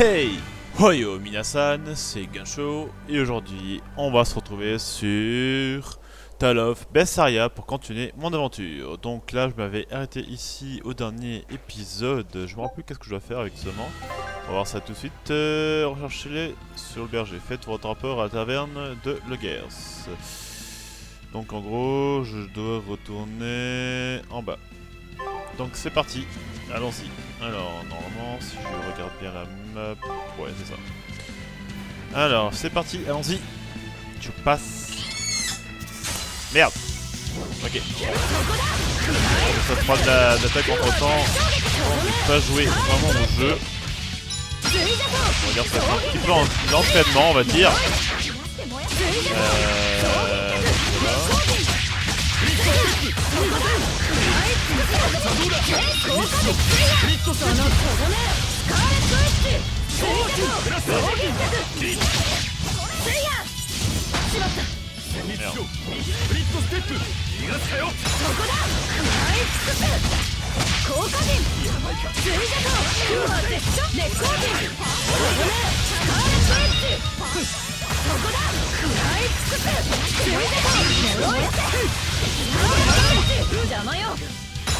Hey Hoyo Minasan, c'est Gunshow et aujourd'hui on va se retrouver sur Talof Bessaria pour continuer mon aventure. Donc là je m'avais arrêté ici au dernier épisode, je me rappelle plus qu'est-ce que je dois faire exactement. On va voir ça tout de suite. Euh, Recherchez-les sur le berger, faites votre rapport à la taverne de Legers. Donc en gros je dois retourner en bas. Donc c'est parti, allons-y. Alors normalement si je regarde bien la map, ouais c'est ça. Alors c'est parti, allons-y. Je passe. Merde Ok. Ça fera de la- de l'attaque entre temps. Je vais pas jouer vraiment au jeu. On regarde ça un petit peu en on va dire. Euh. 邪魔よ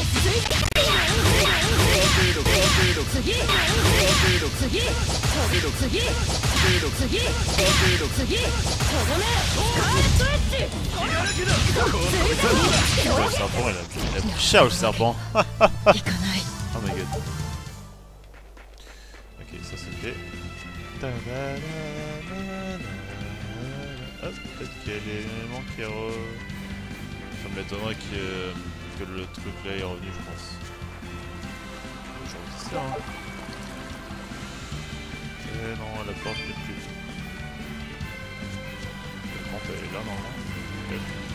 Le serpent, le serpent. oh my god. Ok, ça c'est fait. Hop, peut-être qu'il y que le truc là est revenu, je pense. Je dis ça, hein. Eh non, la porte n'est plus. La porte elle est là, normalement.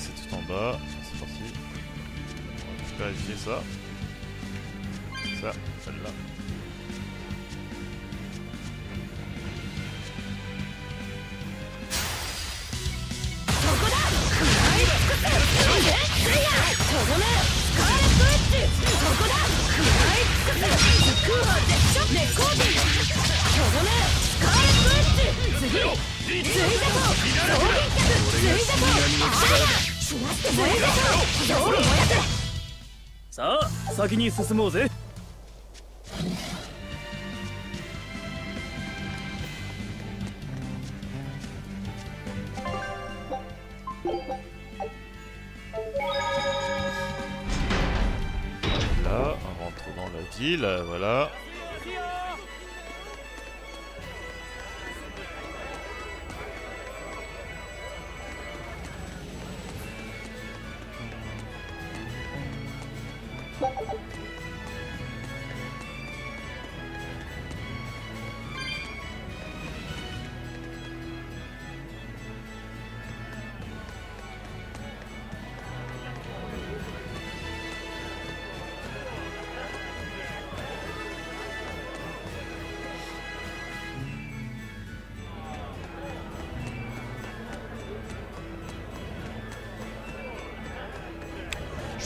C'est tout en bas. C'est parti. On va vérifier ça. Ça, celle-là. さあ先に進もうぜ Là, on rentre dans la ville, euh, voilà.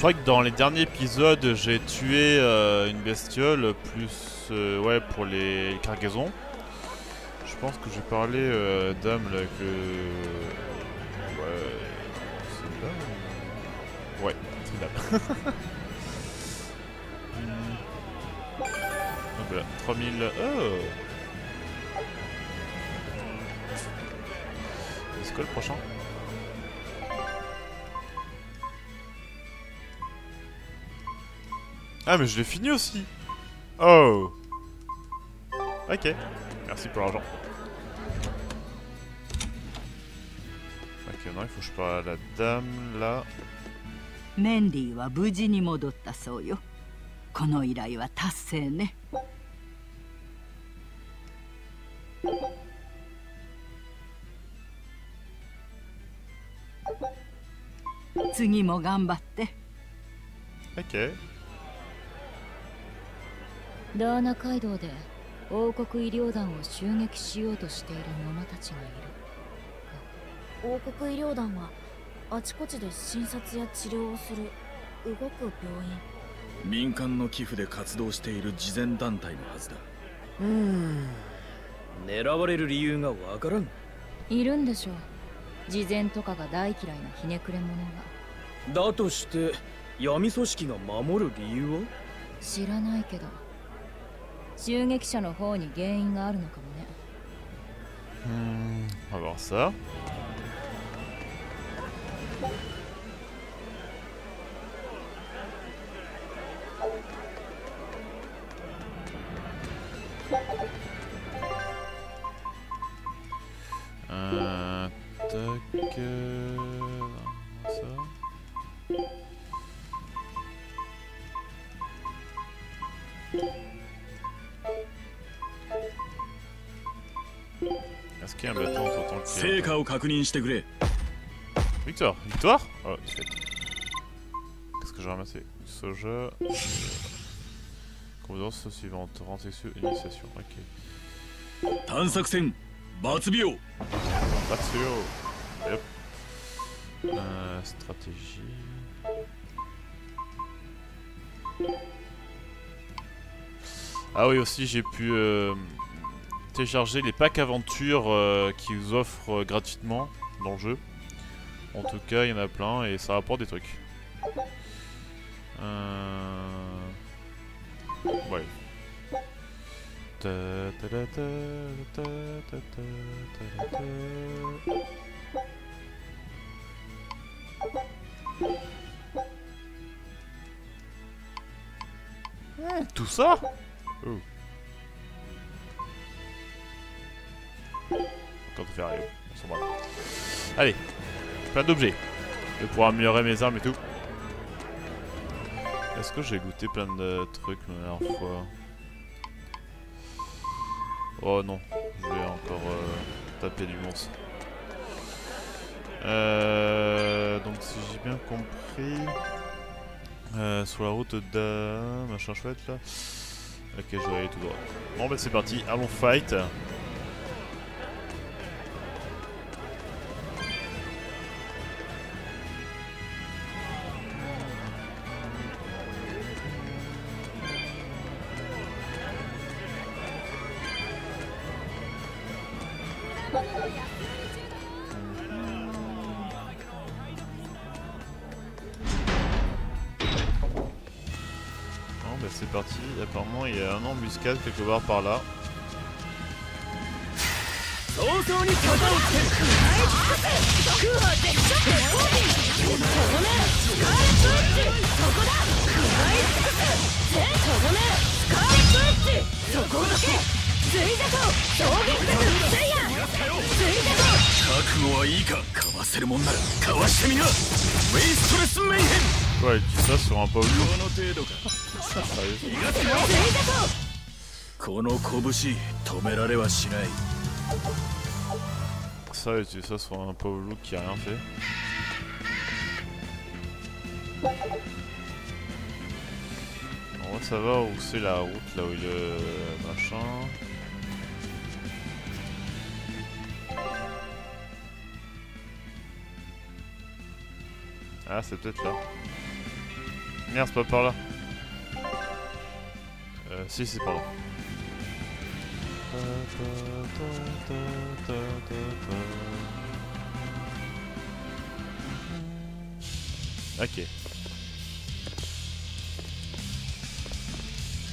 Crois que dans les derniers épisodes, j'ai tué euh, une bestiole, plus euh, ouais pour les cargaisons. Je pense que j'ai parlé euh, d'âme là que ouais Ouais, c'est dame. Hmm. Donc voilà, 3000. Oh C'est quoi le prochain? Ah, mais je l'ai fini aussi Oh Ok. Merci pour l'argent. Ok, non, il faut que je parle à la dame, là. Mendy va buji ni modotta. Kono irai Ok. ダーナ街道で王国医療団を襲撃しようとしている者たちがいる。王国医療団はあちこちで診察や治療をする動く病院。民間の寄付で活動している慈善団体のはずだ。うーん。狙われる理由がわからん。いるんでしょう。慈善とかが大嫌いなひねくれ者が。だとして闇組織が守る理由は？知らないけど襲撃者の方に原因があるのかもねうん on va voir ça. Victoire Victoire oh, Qu'est-ce que j'ai ramassé? Soja... Euh, Compétence suivante, rente initiation, ok. Tansaksen, Batsubio Batsubio Yep. Euh, stratégie... Ah oui, aussi j'ai pu... Euh télécharger les packs aventures euh, qui vous offrent euh, gratuitement dans le jeu. En tout cas, il y en a plein et ça rapporte des trucs. Euh... Ouais. Hmm, tout ça? Oh. Quand on fait arriver, on s'en. Allez, plein d'objets. Et pour améliorer mes armes et tout. Est-ce que j'ai goûté plein de trucs la dernière fois? Oh non, je vais encore euh, taper du monstre. Euh, donc si j'ai bien compris, euh, sur la route d'un machin chouette là. Ok, je vais aller tout droit. Bon bah c'est parti, allons fight. C'est parti, apparemment il y a un embuscade quelque part par là. Ouais, il dit ça sur un pauvre. Ça, il dit ça sur un pauvre loup qui a rien fait. On va savoir où c'est la route là où il est machin. Ah, c'est peut-être là. Merde, c'est pas par là. Euh, si, c'est par là. Ok.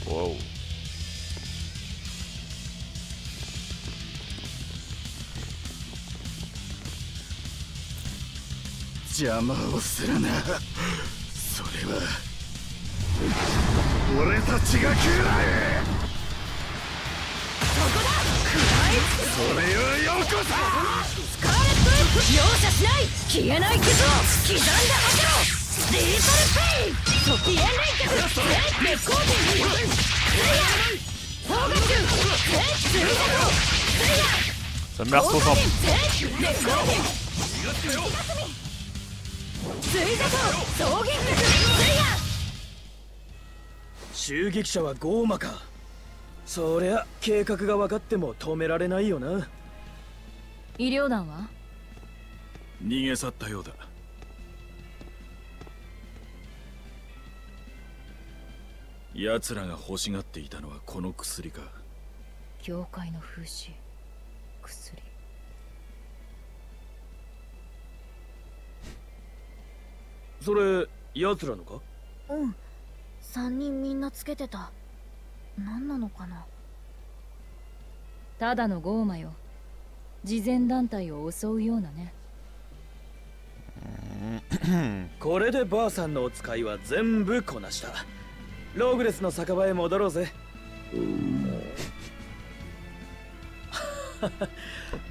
Wow. 邪魔をするな。それは俺たちが食らえそこだ。食らえそれをよこスカーレットエッ容赦しない。消えない傷を刻んでけろ。リールペイ。ン方追加と草原脚スイヤ襲撃者はゴーマか。そりゃ計画が分かっても止められないよな。医療団は？逃げ去ったようだ。奴らが欲しがっていたのはこの薬か。教会の風刺。薬それ奴らのか？うん。3人みんなつけてた。何なのかな？ただのゴーマよ。慈善団体を襲うようなね。これでばあさんのお使いは全部こなした。ローグレスの酒場へ戻ろうぜ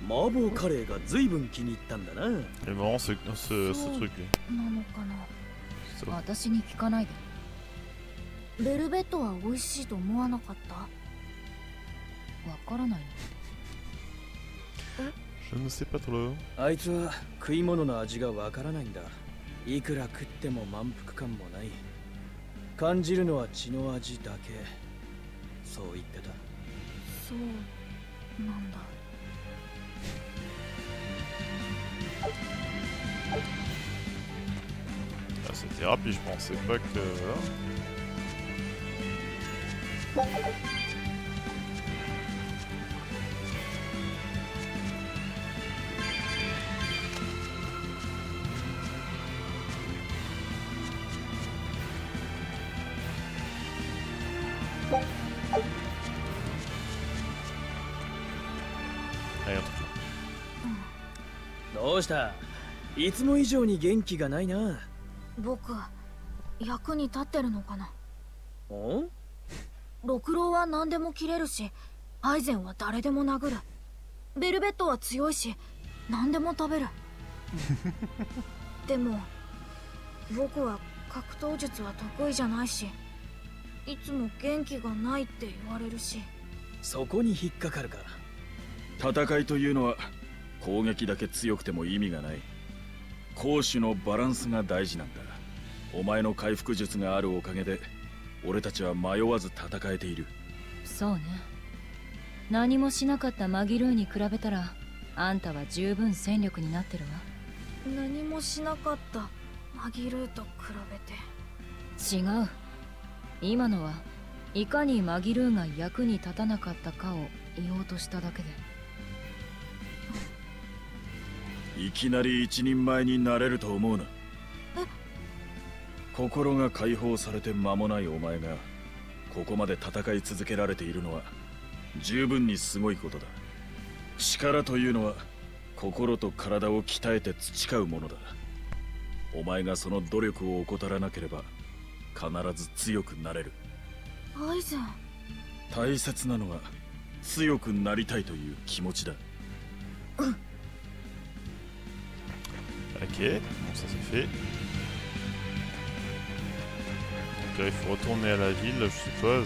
麻婆カレーが随分気に入ったんだな。C'est marrant ce, ce, ce truc. なのかな？私に聞かないで。ベルベットは美味しいと思わなかった？わからないの Je ne sais pas trop. あいつは食い物の味がわからないんだ。いくら食っても満腹感もない。感じるのは血の味だけ。そう言ってた。そうなんだ Ah, C'était rapide, je pensais pas que. Allez, うした。いつも以上に元気がないな。僕役に立ってるのかな？お六郎は何でも切れるしアイゼンは誰でも殴る。ベルベットは強いし何でも食べる。でも僕は格闘術は得意じゃないしいつも元気がないって言われるし。そこに引っかかるか。戦いというのは攻撃だけ強くても意味がない。攻守のバランスが大事なんだ。お前の回復術があるおかげで俺たちは迷わず戦えている。そうね。何もしなかったマギルーに比べたらあんたは十分戦力になってるわ。何もしなかったマギルーと比べて。違う。今のはいかにマギルーが役に立たなかったかを言おうとしただけでいきなり一人前になれると思うな。心が解放されて間もないお前がここまで戦い続けられているのは十分にすごいことだ。力というのは心と体を鍛えて培うものだ。お前がその努力を怠らなければ必ず強くなれる。アイゼン。大切なのは強くなりたいという気持ちだ Ok, bon ça c'est fait. Donc là, il faut retourner à la ville, je suppose.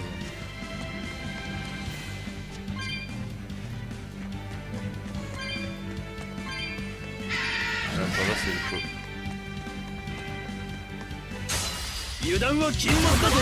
Ah, ça va, c'est le coup. 油断は禁物だぞ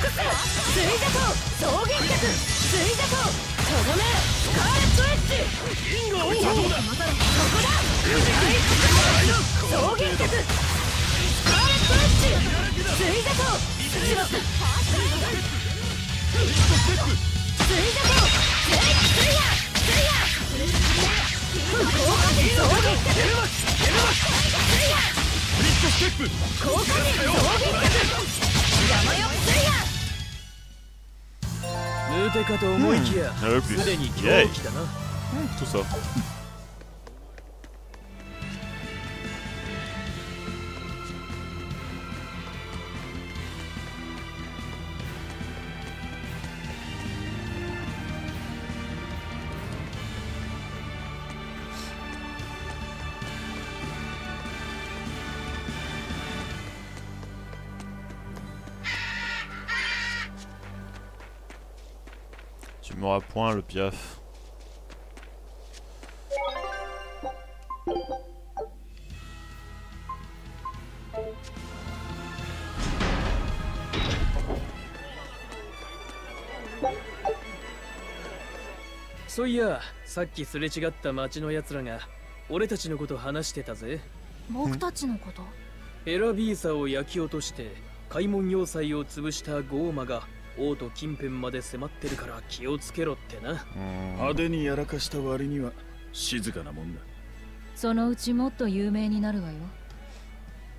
尽くせ衰弱王双撃脚衰弱王とどめスカーレットエッジ銀河王はどうだここだ大双撃脚スカーレットエッジ衰弱王ジロス衰弱王スイクスイヤスイヤ効果で双撃脚スイヤスリットステップ効果で双撃脚山よスイヤ無敵かと思いきや、すでに狂気。M'auras point le piaf. そういやさっきすれ違った町のやつらが俺たちのこと話してたぜ僕たちのことエラビーサを焼き落として開門要塞を潰したゴーマが王都近辺まで迫ってるから気をつけろってな。Hmm. 派手にやらかした割には静かなもんだ。そのうちもっと有名になるわよ。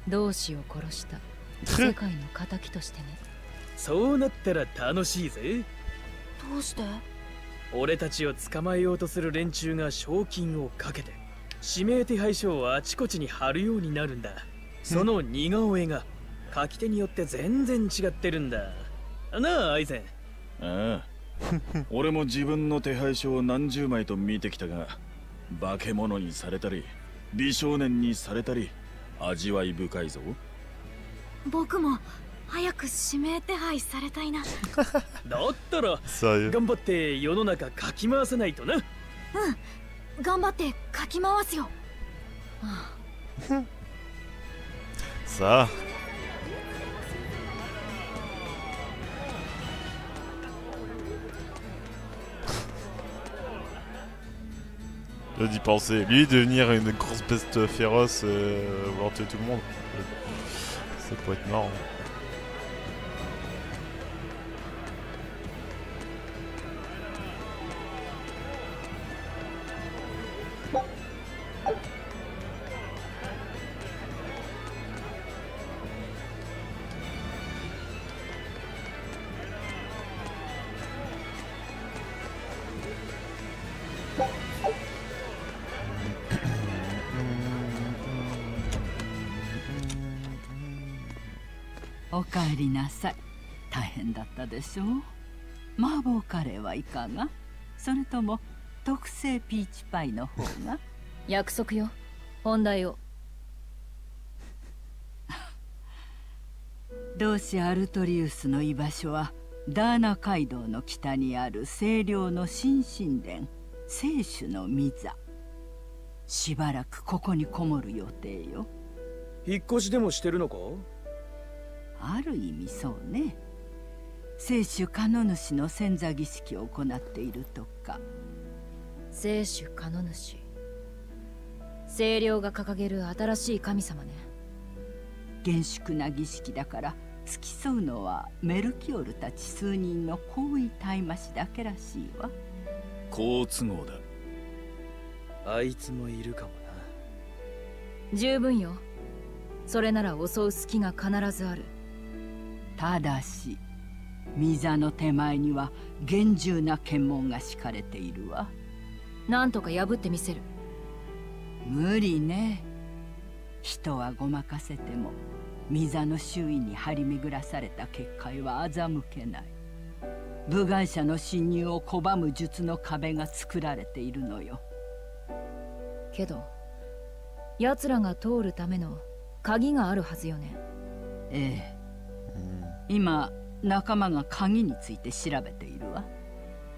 同志を殺した。世界の敵としてね。そうなったら楽しいぜ。どうして？俺たちを捕まえようとする連中が賞金をかけて指名手配書をあちこちに貼るようになるんだ。その似顔絵が書き手によって全然違ってるんだなあアイゼン。ああ。俺も自分の手配書を何十枚と見てきたが化け物にされたり美少年にされたり味わい深いぞ。僕も早く指名手配されたいな。だったら頑張って世の中かき回さないとな。頑張って書き回すよ。Ça. Là d'y penser. Lui devenir une grosse peste féroce, euh, vouloir tuer tout le monde. Ça pourrait être marrant.「りなさい。大変だったでしょう。麻婆カレーはいかが？それとも特製ピーチパイの方が？約束よ。本題を。同志アルトリウスの居場所はダーナ街道の北にある清涼の新神殿聖主の御座。しばらくここにこもる予定よ。引っ越しでもしてるのか？ある意味そうね。聖主カノ主の先座儀式を行っているとか。聖主カノ主。清涼が掲げる新しい神様ね。厳粛な儀式だから付き添うのはメルキオルたち数人の行為大麻しだけらしいわ。好都合だ。あいつもいるかもな。十分よ。それなら襲う隙が必ずあるただし御座の手前には厳重な検問が敷かれているわ。なんとか破ってみせる。無理ね。人はごまかせても御座の周囲に張り巡らされた結界は欺けない。部外者の侵入を拒む術の壁が作られているのよ。けど奴らが通るための鍵があるはずよね。ええ今仲間が鍵について調べているわ。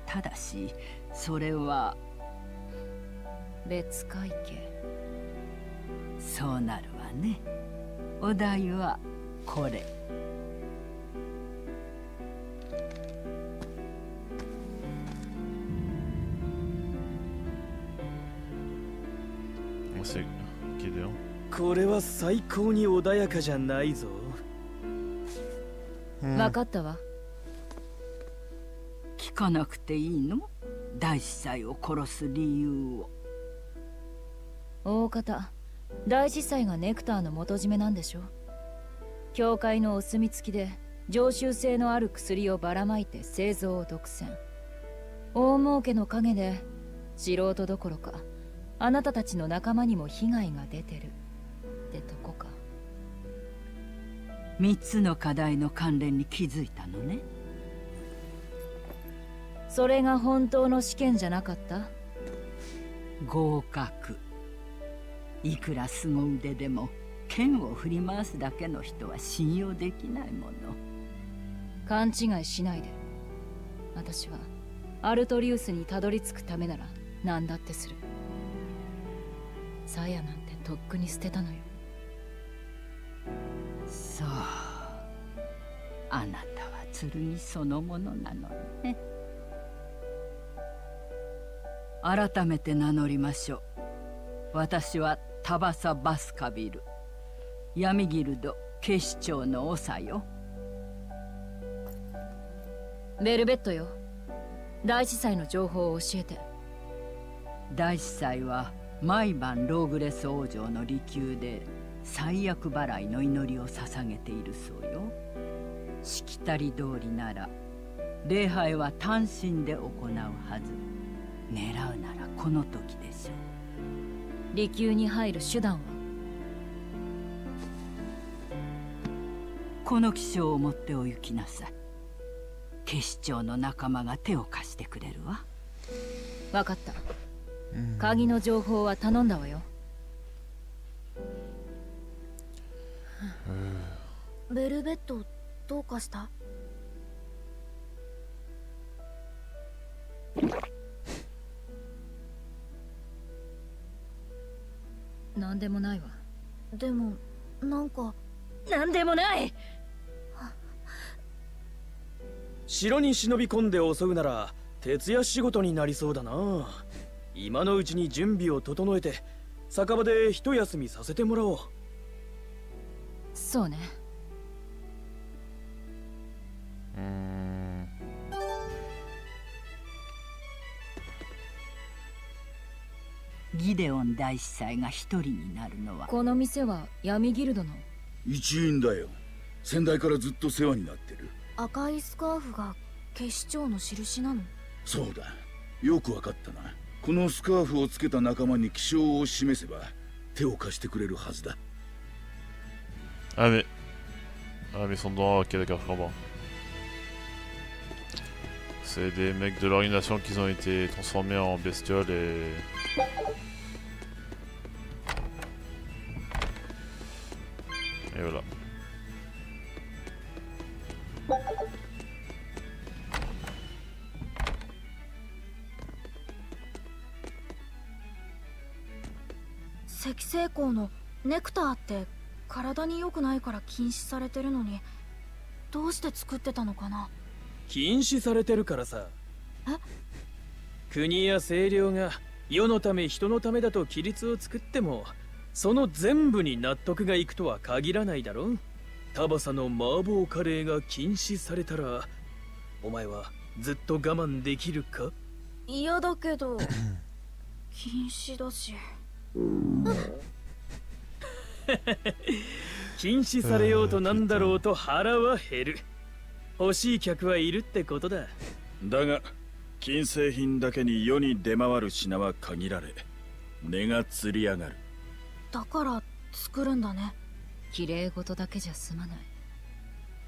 ただしそれは別会計。そうなるわね。お題はこれ.これは最高に穏やかじゃないぞ分かったわ。聞かなくていいの？大司祭を殺す理由を。大方大司祭がネクターの元締めなんでしょ教会のお墨付きで常習性のある薬をばらまいて製造を独占。大儲けの陰で素人どころかあなたたちの仲間にも被害が出てる。ってとこか3つの課題の関連に気づいたのね。それが本当の試験じゃなかった？合格。いくら凄腕でも剣を振り回すだけの人は信用できないもの。勘違いしないで。私はアルトリウスにたどり着くためなら何だってする。サヤなんてとっくに捨てたのよそう。あなたは剣そのものなのね。改めて名乗りましょう。私はタバサ・バスカビル。闇ギルド警視庁の長よ。ベルベットよ。大司祭の情報を教えて。大司祭は毎晩ローグレス王女の離宮で最悪払いの祈りを捧げているそうよ。しきたり通りなら礼拝は単身で行うはず。狙うならこの時でしょう。離宮に入る手段は？この気象を持ってお行きなさい。警視庁の仲間が手を貸してくれるわ。分かった。鍵の情報は頼んだわよベルベットどうかした？何でもないわ。でもなんか。何でもない！城に忍び込んで襲うなら徹夜仕事になりそうだな。今のうちに準備を整えて酒場で一休みさせてもらおうそうね。うん。ギデオン大司祭が一人になるのは。この店は闇ギルドの。一員だよ。先代からずっと世話になってる。赤いスカーフが警視庁の印なの。そうだ。よくわかったな。このスカーフをつけた仲間に気象を示せば手を貸してくれるはずだ Ah mais... Ah mais ils sont dedans, ok d'accord, je comprends. C'est des mecs de l'organisation qui ont été transformés en bestioles et... Et voilà.「赤星光のネクターって 体に良くないから禁止されてるのにどうして作ってたのかな？禁止されてるからさ。え？国や清涼が世のため人のためだと規律を作ってもその全部に納得がいくとは限らないだろタバサの麻婆カレーが禁止されたらお前はずっと我慢できるか？嫌だけど禁止だし 禁止されようとなんだろうと腹は減る。欲しい客はいるってことだ。だが金製品だけに世に出回る品は限られ値がつり上がる。だから作るんだね。綺麗事だけじゃ済まない。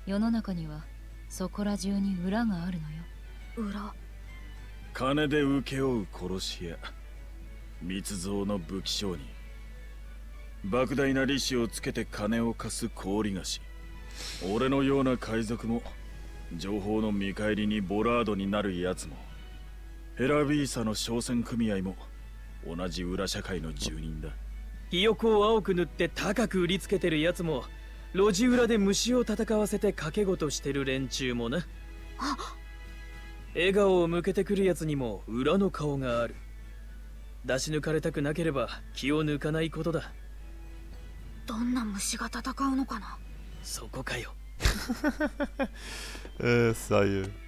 世の中にはそこら中に裏があるのよ。裏？金で請け負う殺し屋密造の武器商人莫大な利子をつけて金を貸す氷菓子。俺のような海賊も情報の見返りにボラードになるやつも。ヘラビーサの商船組合も同じ裏社会の住人だ。ひよこを青く塗って高く売りつけてるやつも路地裏で虫を戦わせて賭け事してる連中もな。笑顔を向けてくるやつにも裏の顔がある。出し抜かれたくなければ気を抜かないことだどんな虫が戦うのかな？そこかよ。えー、左右「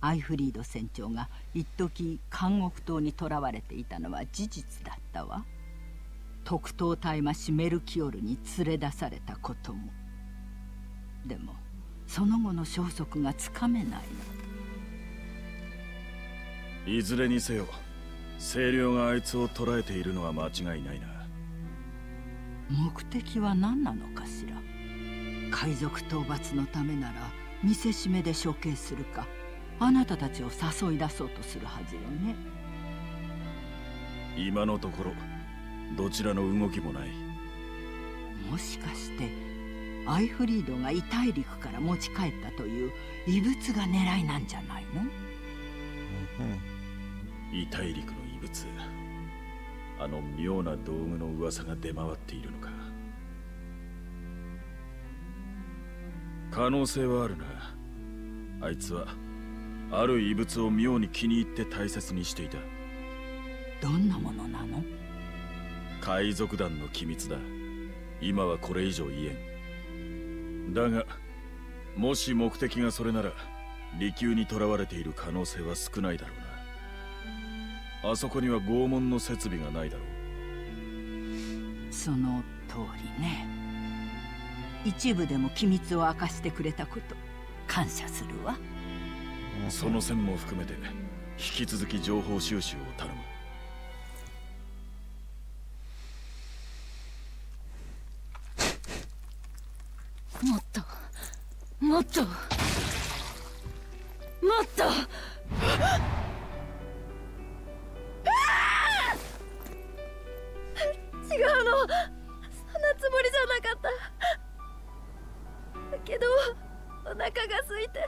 アイフリード船長が一時監獄島に囚われていたのは事実だったわ。特等大魔師メルキオルに連れ出されたことも。でもその後の消息がつかめないのいずれにせよ清涼があいつを捕らえているのは間違いないな。目的は何なのかしら。海賊討伐のためなら見せしめで処刑するか。あなたたちを誘い出そうとするはずよね。今のところどちらの動きもない。もしかしてアイフリードが異大陸から持ち帰ったという異物が狙いなんじゃないの、異大陸の異物。あの妙な道具の噂が出回っているのか。可能性はあるな。あいつはある異物を妙に気に入って大切にしていた。どんなものなの？海賊団の機密だ。今はこれ以上言えん。だがもし目的がそれなら利休に囚われている可能性は少ないだろうな。あそこには拷問の設備がないだろう。その通りね。一部でも機密を明かしてくれたこと感謝するわ。その線も含めて引き続き情報収集を頼むと。もっと。違うの。そんなつもりじゃなかった。だけどお腹が空いて。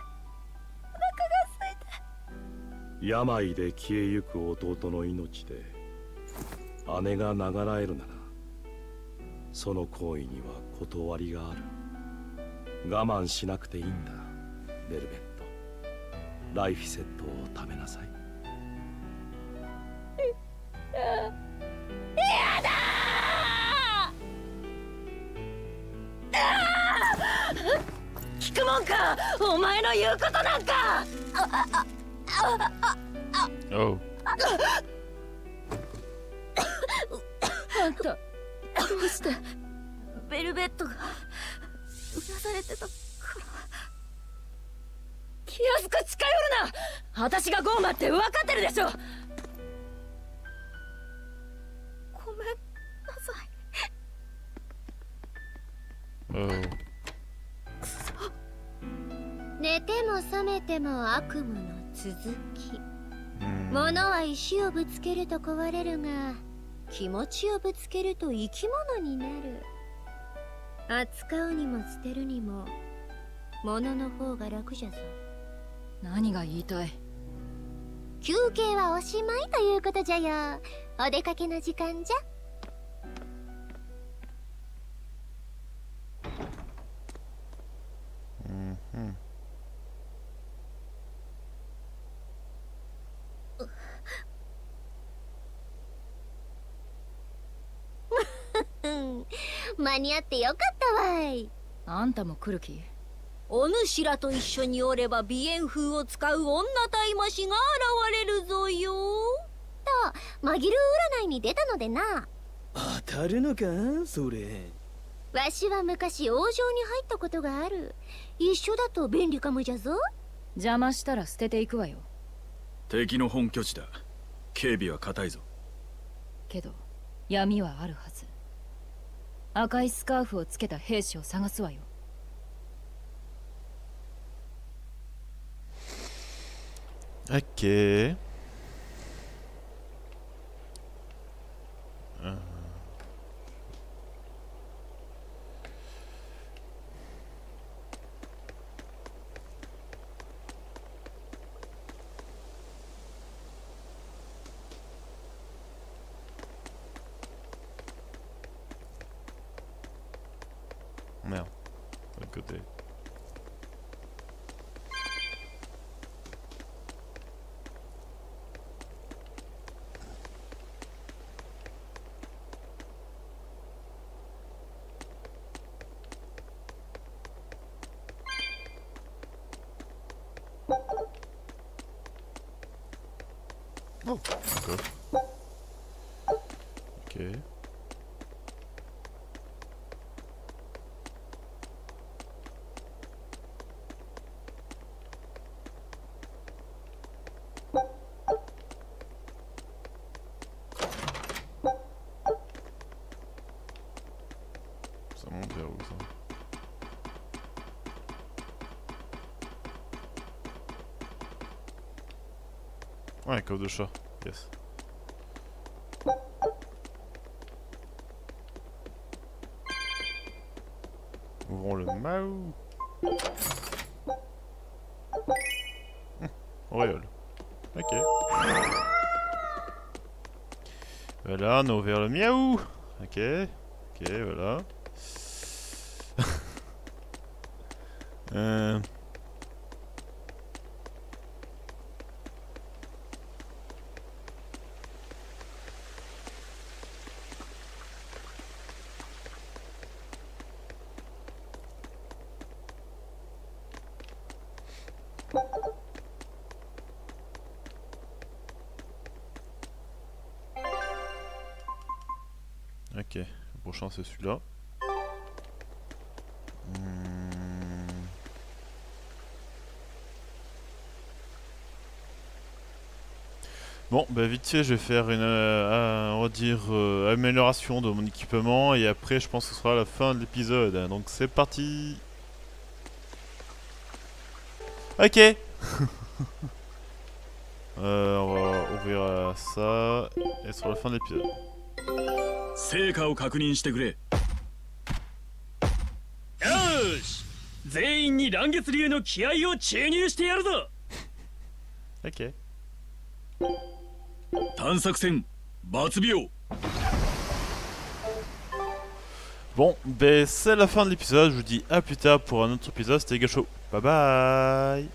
お腹が空いて。病で消えゆく弟の命で姉が流らえるならその行為には断りがある。我慢しなくていいんだ。ベルベット。ライフィセットを食べなさい。やだ聞くもんかお前の言うことなんか。おあんた。どうして？ベルベットがされてた。から気安く近寄るな。私がゴーマって分かってるでしょ。ごめんなさい。お寝ても覚めても悪夢の続き。物は石をぶつけると壊れるが気持ちをぶつけると生き物になる扱うにも捨てるにも物の方が楽じゃぞ。何が言いたい？休憩はおしまいということじゃよ。お出かけの時間じゃ。うんうん間に合ってよかったわい。あんたも来る気？お主らと一緒におれば鼻炎風を使う女大魔師が現れるぞよ。と紛る占いに出たのでな。当たるのかそれ。わしは昔王城に入ったことがある。一緒だと便利かもじゃぞ。邪魔したら捨てていくわよ。敵の本拠地だ。警備は固いぞ。けど闇はあるはず赤いスカーフをつけた兵士を探すわよ。オッケー coffre. Ok. Ça monte vers où ça Ouais, coffre de chat. Ouvrons le Mao. Hum, Auréole. Ok. Voilà, on a ouvert le miaou. Ok. Ok, voilà. Ok, le prochain c'est celui-là. Hmm. Bon, bah vite fait, je vais faire une, euh, on va dire, euh, amélioration de mon équipement et après, je pense que ce sera la fin de l'épisode. Donc c'est parti. Ok. euh, on va ouvrir ça et sera la fin de l'épisode. 成果を確認してくれよーし全員に乱月流の気合を注入してやるぞ Ok. 探索戦罰病 Bon, ben c'est la fin de l'épisode. Je vous dis à plus tard pour un autre épisode. C'était Gacho. Bye bye.